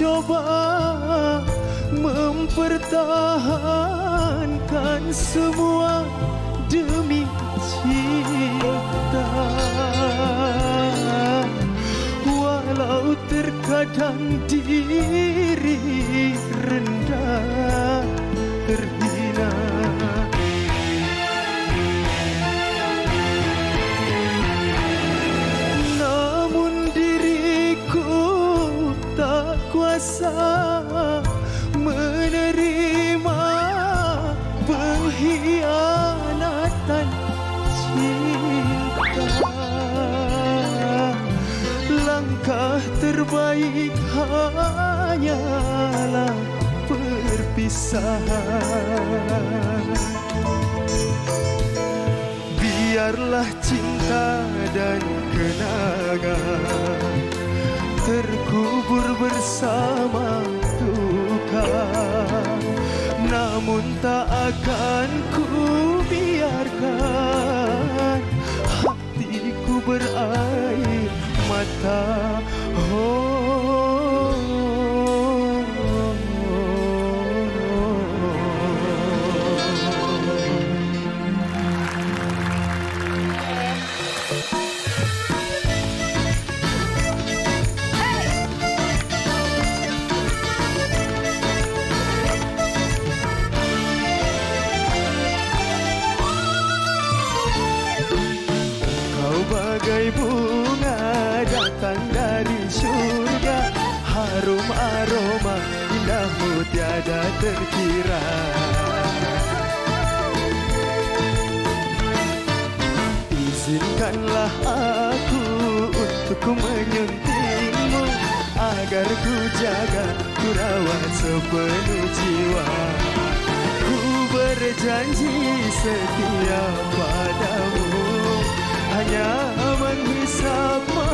mencoba mempertahankan semua demi cinta. Walau terkadang diri rendah terhina perpisahan Biarlah cinta dan kenangan Terkubur bersama duka Namun tak akan ku biarkan Hatiku berair mata datang dari surga Harum aroma indahmu tiada terkira. Izinkanlah aku untuk menyuntingmu Agar ku jaga, ku rawat sepenuh jiwa. Ku berjanji setia padamu Hanya menghisap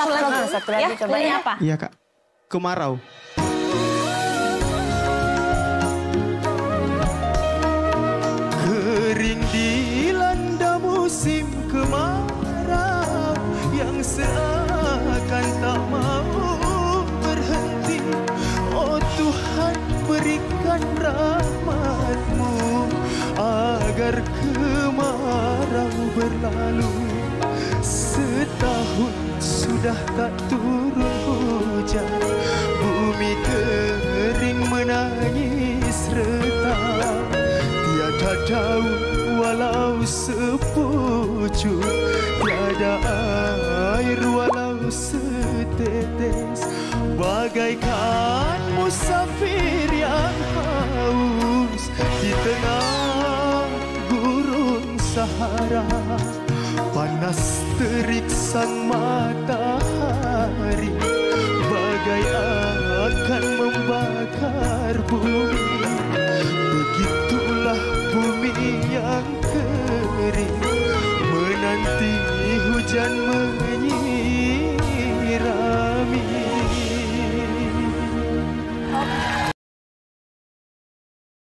Satu lagi, satu lagi ya, coba. ini ya. apa? Iya kak, kemarau. Kering dilanda musim kemarau Yang seakan tak mau berhenti. Oh Tuhan berikan rahmatmu Agar kemarau berlalu sudah tak turun hujan Bumi kering menangis retak. Tiada daun walau sepucuk Tiada air walau setetes. Bagaikan musafir yang haus Di tengah gurun Sahara Panas terik sang matahari akan membakar bumi